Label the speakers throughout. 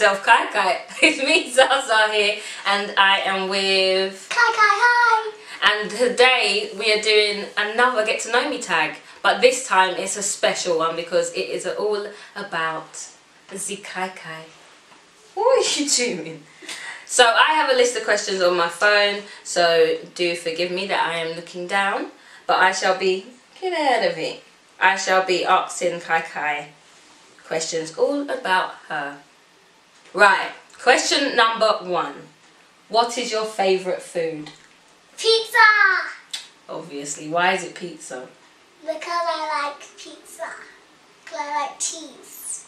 Speaker 1: myself KyKy. It's me, ZahZah here, and I am with.
Speaker 2: KyKy, hi!
Speaker 1: And today we are doing another get to know me tag, but this time it's a special one because it is all about the KyKy. What are you doing? So I have a list of questions on my phone, so do forgive me that I am looking down, but I shall be, get out of it. I shall be asking KyKy questions all about her. Right, question number one. What is your favourite food?
Speaker 2: Pizza!
Speaker 1: Obviously, why is it pizza?
Speaker 2: Because I like pizza. Because I like cheese.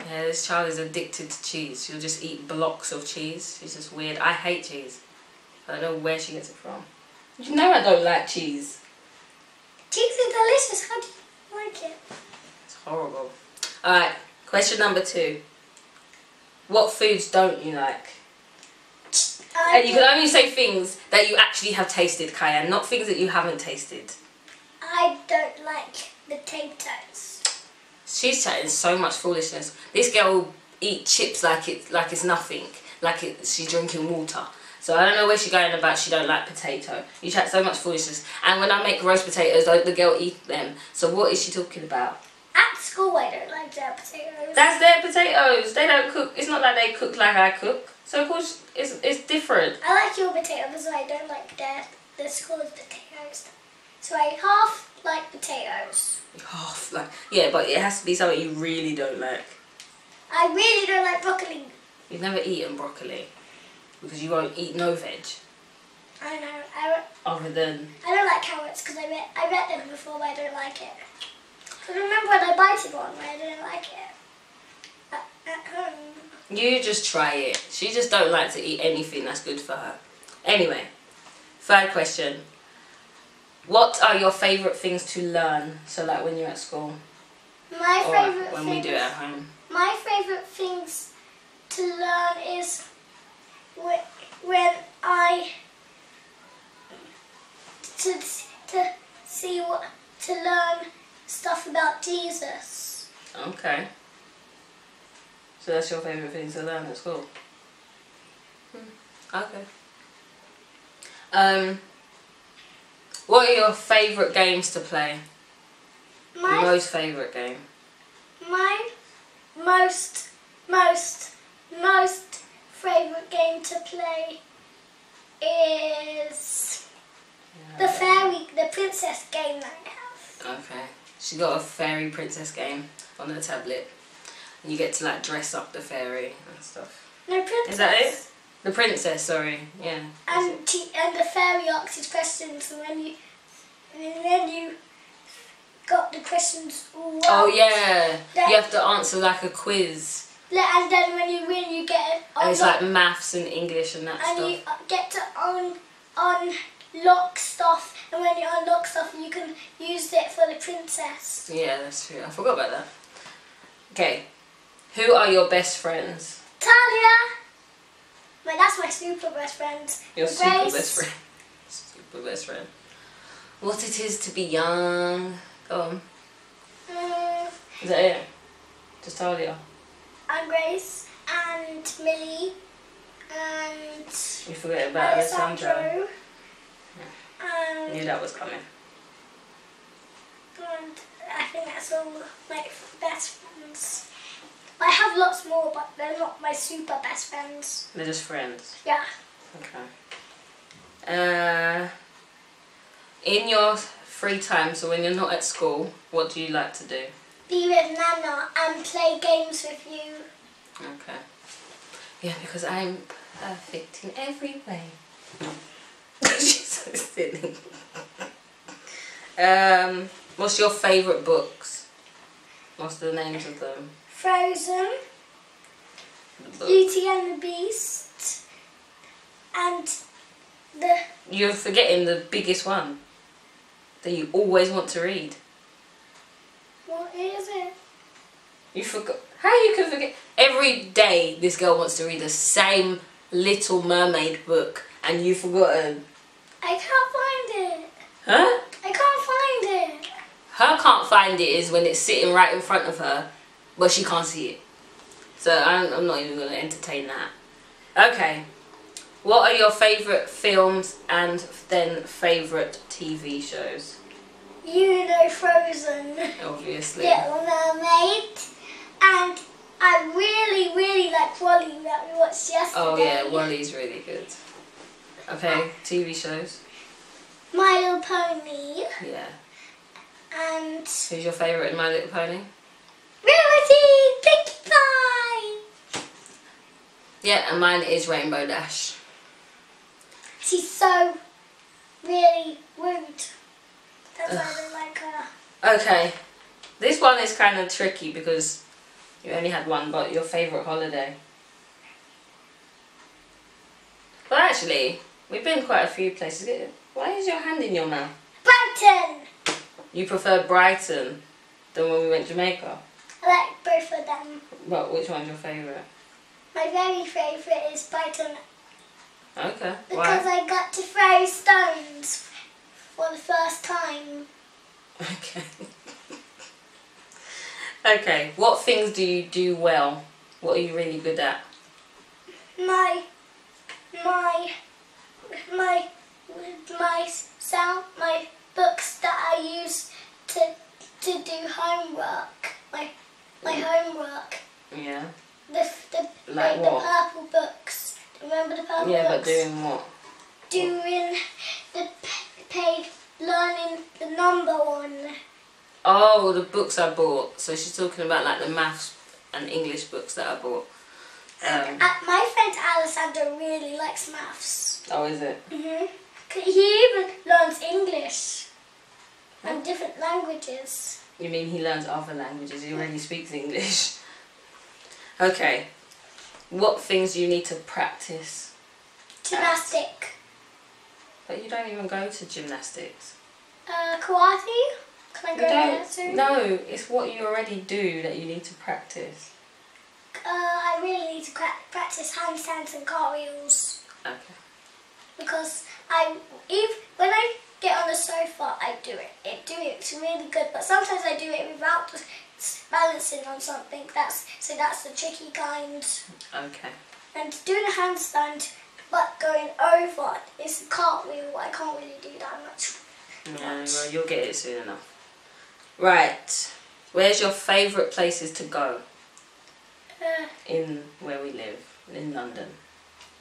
Speaker 1: Yeah, this child is addicted to cheese. She'll just eat blocks of cheese. She's just weird. I hate cheese. I don't know where she gets it from. You know I don't like cheese.
Speaker 2: Cheese is delicious. How do you like it?
Speaker 1: It's horrible. Alright, question number two. What foods don't you like?
Speaker 2: I
Speaker 1: And you can only say things that you actually have tasted, Kaya, not things that you haven't tasted.
Speaker 2: I don't like potatoes.
Speaker 1: She's chatting so much foolishness. This girl will eat chips like it like it's nothing, like it, she's drinking water. So I don't know where she's going about. She don't like potato. You chat so much foolishness. And when I make roast potatoes, the the girl eat them. So what is she talking about?
Speaker 2: At school, I don't like their potatoes.
Speaker 1: That's their potatoes. They don't cook. It's not like they cook like I cook. So of course it's it's different.
Speaker 2: I like your potatoes, so I don't like their the school's potatoes. So I half like potatoes.
Speaker 1: Half like yeah, but it has to be something you really don't like.
Speaker 2: I really don't like broccoli.
Speaker 1: You've never eaten broccoli because you won't eat no veg
Speaker 2: I know. I,
Speaker 1: other than
Speaker 2: I don't like carrots because I read I read them before, but I don't like it. Because remember when I one, but I didn't like it. At, at home.
Speaker 1: You just try it. She just don't like to eat anything that's good for her. Anyway, third question. What are your favourite things to learn? So like when you're at school
Speaker 2: My
Speaker 1: or
Speaker 2: favorite
Speaker 1: when
Speaker 2: things,
Speaker 1: we do it at home.
Speaker 2: My favorite things to learn is whe- when I to to see what to learn stuff about Jesus.
Speaker 1: Okay. So that's your favourite thing to learn at school? Hmm. Okay. Um, what are your favourite games to play? Your
Speaker 2: My
Speaker 1: most favourite game?
Speaker 2: my most most most favorite game to play is the fairy the princess game that I have.
Speaker 1: Okay. She got a fairy princess game on her tablet. And you get to like dress up the fairy and stuff.
Speaker 2: No princess.
Speaker 1: Is that it? The princess, sorry. Yeah.
Speaker 2: And and the fairy asks you questions, and when you and then you got the questions all right.
Speaker 1: Oh yeah.
Speaker 2: That-
Speaker 1: You have to answer like a quiz.
Speaker 2: And then when you win, you get it.
Speaker 1: And it's like maths and English and that
Speaker 2: and
Speaker 1: stuff.
Speaker 2: And you get to un unlock stuff, and when you unlock stuff, you can use it for the princess.
Speaker 1: Yeah, that's true. I forgot about that. Okay. Who are your best friends?
Speaker 2: Talia. But that's my super best friend.
Speaker 1: Your
Speaker 2: Grace.
Speaker 1: super best friend. Super best friend. What it is to be young. Go on.
Speaker 2: Mm,
Speaker 1: Is that it? Just Talia.
Speaker 2: and Grace and Millie and
Speaker 1: You forget about Alessandro. I
Speaker 2: And,
Speaker 1: knew that was coming.
Speaker 2: and I think that's all my best friends. I have lots more, but they're not my super best friends.
Speaker 1: They're just friends.
Speaker 2: Yeah.
Speaker 1: Okay. Uh, in your free time, so when you're not at school, what do you like to do?
Speaker 2: Be with Nana and play games with you.
Speaker 1: Okay. Yeah, because I'm perfect in every way. Silly. um, what's your favourite books? What's the names of them?
Speaker 2: Frozen,
Speaker 1: The.
Speaker 2: Beauty and the Beast, and the
Speaker 1: You're forgetting the biggest one that you always want to read.
Speaker 2: what is it?
Speaker 1: You forgot. How you can forget? Every day, this girl wants to read the same Little Mermaid book, and you've forgotten.
Speaker 2: I can't find it.
Speaker 1: Huh?
Speaker 2: I can't find it.
Speaker 1: Her can't find it is when it's sitting right in front of her, but she can't see it. So I'm, I'm not even going to entertain that. Okay. What are your favourite films and then favourite TV shows?
Speaker 2: You know Frozen,
Speaker 1: Obviously.
Speaker 2: Little Mermaid, and I really, really like WALL-E that we watched yesterday.
Speaker 1: Oh yeah, WALL-E's really good. Okay, TV shows.
Speaker 2: My Little Pony,
Speaker 1: Yeah.
Speaker 2: and
Speaker 1: Who's your favourite in My Little Pony?
Speaker 2: Rarity Pinkie Pie.
Speaker 1: Yeah, and mine is Rainbow Dash.
Speaker 2: She's so really rude. That's why I don't like her.
Speaker 1: Okay, this one is kind of tricky because you only had one, but your favourite holiday. Well, actually, we've been quite a few places. Why is your hand in your mouth?
Speaker 2: Brighton.
Speaker 1: You prefer Brighton than when we went to Jamaica.
Speaker 2: I like both of them.
Speaker 1: But which one's your favourite?
Speaker 2: My very favourite is Brighton
Speaker 1: Okay.
Speaker 2: because
Speaker 1: Why?
Speaker 2: I got to throw stones for the first time.
Speaker 1: Okay. okay. What things do you do well? What are you really good at?
Speaker 2: My, my, my, my sound, my books that I use to to do homework. My my homework.
Speaker 1: Yeah.
Speaker 2: The the
Speaker 1: Like
Speaker 2: the
Speaker 1: what?
Speaker 2: purple books. Remember the purple books?
Speaker 1: Yeah, but doing what?
Speaker 2: doing the page, learning the number one.
Speaker 1: Oh, the books I bought. So she's talking about like the maths and English books that I bought. Um,
Speaker 2: Uh, my friend Alessandro really likes maths.
Speaker 1: Oh, is it?
Speaker 2: hmm He even learns English and different languages.
Speaker 1: You mean he learns other languages? He already speaks English. okay. What things do you need to practice?
Speaker 2: Gymnastic,
Speaker 1: But you don't even go to gymnastics.
Speaker 2: uh, karate. Can I go there
Speaker 1: No, it's what you already do that you need to practice.
Speaker 2: Uh, I really need to practice handstands and cartwheels
Speaker 1: Okay.
Speaker 2: Because I if when I get on the sofa I do it. It do it. It's really good, but sometimes I do it without balancing on something. That's so that's the tricky kind.
Speaker 1: Okay.
Speaker 2: And doing a handstand, but going over is a cartwheel. I can't really do that much.
Speaker 1: No, well, you'll get it soon enough. Right. Where's your favourite places to go
Speaker 2: Uh,
Speaker 1: in where we live in London?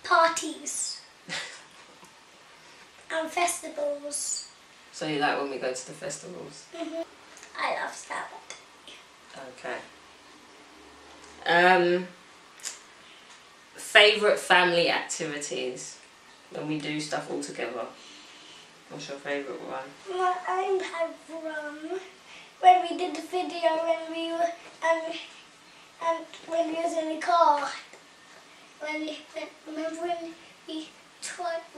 Speaker 2: parties and festivals.
Speaker 1: So you like when we go to the festivals?
Speaker 2: hmm I love that.
Speaker 1: Okay. Um, favorite family activities when we do stuff all together. What's your favorite one?
Speaker 2: Well, I have um, when we did the video when we were and and when we was in the car. When we remember when we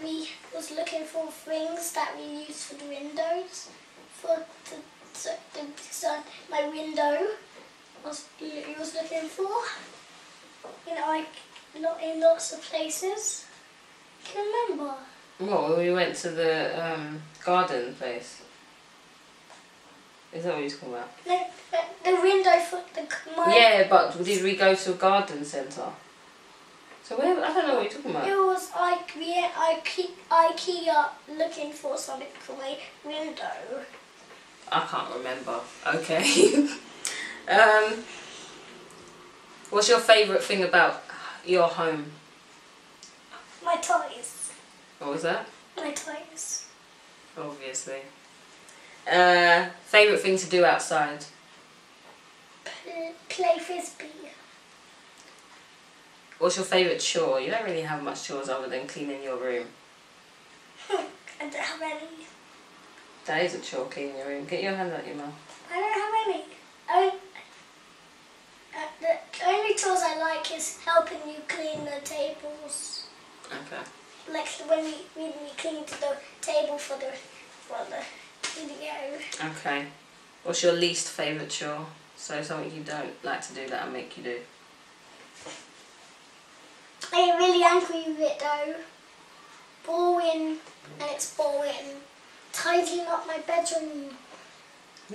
Speaker 2: we was looking for things that we use for the windows for the so the sun my window was he was looking for. You know, like not in lots of places. Can remember?
Speaker 1: Well, we went to the um, garden place? Is that what you're talking about?
Speaker 2: No, the, the window for the my
Speaker 1: Yeah, but did we go to a garden centre? So where, I don't know what you're talking about.
Speaker 2: It was IKEA, IKEA, IKEA looking for something for my window.
Speaker 1: I can't remember. Okay. um, what's your favourite thing about your home?
Speaker 2: My toys.
Speaker 1: What was that?
Speaker 2: My toys.
Speaker 1: Obviously. Uh, favourite thing to do outside?
Speaker 2: Pl- play frisbee.
Speaker 1: What's your favourite chore? You don't really have much chores other than cleaning your room.
Speaker 2: I don't have any.
Speaker 1: That is a chore, cleaning your room. Get your hand out your mouth.
Speaker 2: I don't have any. I, uh, the only chores I like is helping you clean the tables.
Speaker 1: Okay.
Speaker 2: Like when we, when we cleaned the table for the for the video.
Speaker 1: Okay. What's your least favourite chore? So something you don't like to do that I make you do.
Speaker 2: I get really angry with it though. Boring, and it's boring. Tidying up my bedroom.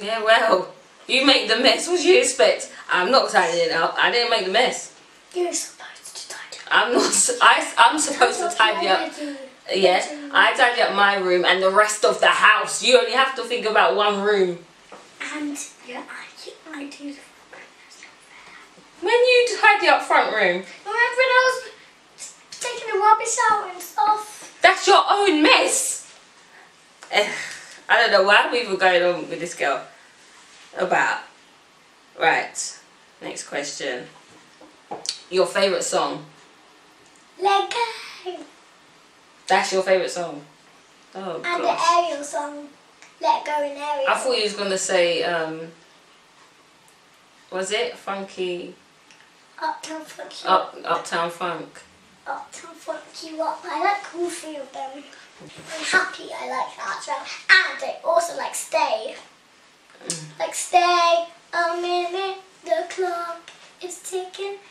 Speaker 1: Yeah, well, You make the mess. What do you expect? I'm not tidying it up. I didn't make the mess.
Speaker 2: You're supposed to tidy up.
Speaker 1: I'm not. I, I'm supposed to tidy up. Yeah, I tidy up my room and the rest of the house. You only have to think about one room.
Speaker 2: And yeah, I, I do.
Speaker 1: When you tidy up front room,
Speaker 2: Remember when I was taking the rubbish out and stuff?
Speaker 1: that's your own mess. Eh, I don't know why we were going on with this girl. About. Right. Next question. Your favourite song.
Speaker 2: Let go.
Speaker 1: That's your favourite song. Oh
Speaker 2: And
Speaker 1: gosh.
Speaker 2: the Ariel song. Let go in Ariel.
Speaker 1: I thought you was gonna say um. Was it funky
Speaker 2: Uptown Funk
Speaker 1: up uptown funk?
Speaker 2: Uptown Funk You Up. I like all three of them. I'm happy I like that as well. And I also like Stay. Like Stay a minute, the clock is ticking.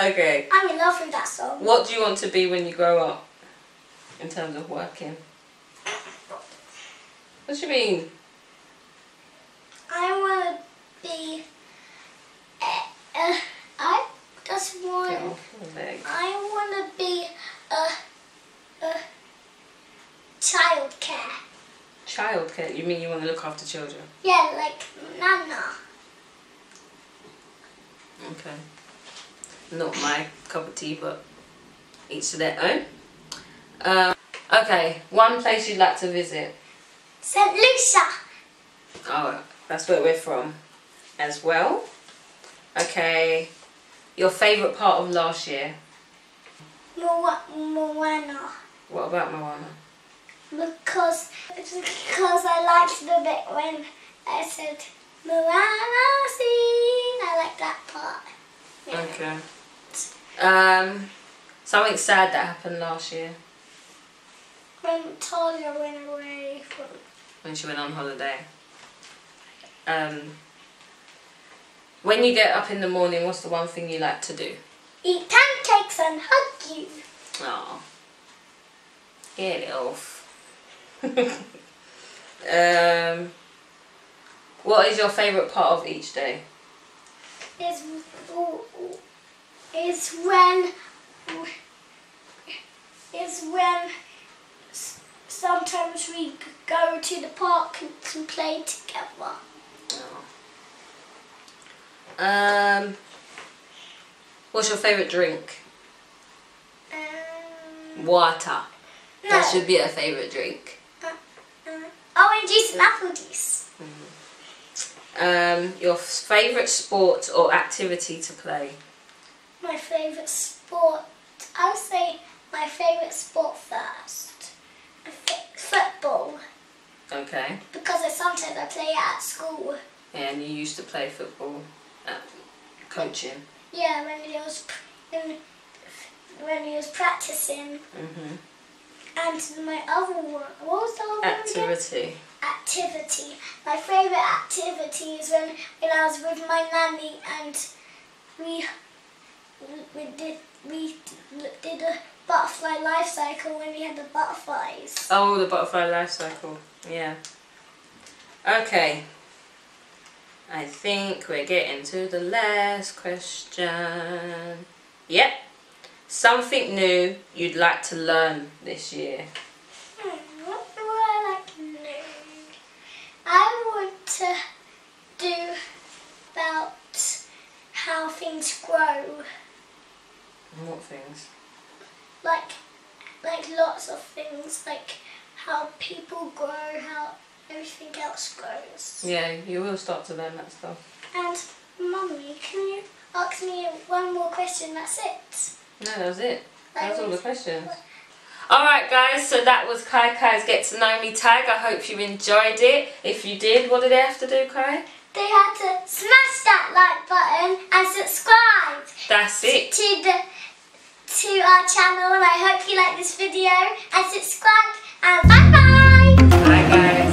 Speaker 1: Okay.
Speaker 2: I'm in love with that song.
Speaker 1: What do you want to be when you grow up? In terms of working. What do you mean?
Speaker 2: I want to be. Uh, uh, I just
Speaker 1: Get
Speaker 2: want.
Speaker 1: off your leg.
Speaker 2: I want to be a, a childcare.
Speaker 1: Childcare. You mean you want to look after children?
Speaker 2: Yeah, like Nana.
Speaker 1: Okay. Not my cup of tea, but each to their own. Um, okay. One place you'd like to visit.
Speaker 2: St. Lucia.
Speaker 1: Oh, that's where we're from, as well. Okay. Your favourite part of last year.
Speaker 2: Mo- Moana.
Speaker 1: What about Moana?
Speaker 2: Because, because I liked the bit when I said Moana sing. I like that part. Yeah.
Speaker 1: Okay. Um, something sad that happened last year
Speaker 2: When Talia went away from
Speaker 1: when she went on holiday. Um, when you get up in the morning, what's the one thing you like to do?
Speaker 2: eat pancakes and hug you.
Speaker 1: Oh, get it off. um, what is your favourite part of each day?
Speaker 2: is is when is when sometimes we go to the park and, and play together.
Speaker 1: Um, what's your favourite drink?
Speaker 2: Um,
Speaker 1: Water.
Speaker 2: no,
Speaker 1: That should be a favourite drink.
Speaker 2: Juice and apple juice.
Speaker 1: Um, your favourite sport or activity to play?
Speaker 2: My favourite sport. I would say my favourite sport first. Football,
Speaker 1: Okay.
Speaker 2: because I sometimes I play at school.
Speaker 1: Yeah, And you used to play football at coaching.
Speaker 2: Yeah, when he was when, he was practicing.
Speaker 1: hmm
Speaker 2: And my other one, what was the other one?
Speaker 1: Activity.
Speaker 2: Activity. My favourite activity is when, when I was with my nanny and we we did we did a butterfly life cycle when we had the butterflies.
Speaker 1: Oh, the butterfly life cycle. Yeah. Okay. I think we're getting to the last question. Yep. Something new you'd like to learn this year.
Speaker 2: Hmm, what do I like to do? I want to do about how things grow.
Speaker 1: What things?
Speaker 2: like like lots of things like how people grow how everything else grows
Speaker 1: Yeah, you will start to learn that stuff.
Speaker 2: and mummy can you ask me one more question that's it
Speaker 1: No, that was it. That was all the questions. Alright guys, so that was KyKy's Get to Know Me tag. I hope you enjoyed it. If you did, what did they have to do, Ky?
Speaker 2: they had to smash that like button and subscribe
Speaker 1: That's it.
Speaker 2: to the to our channel and I hope you like this video and subscribe and bye bye
Speaker 1: Bye guys.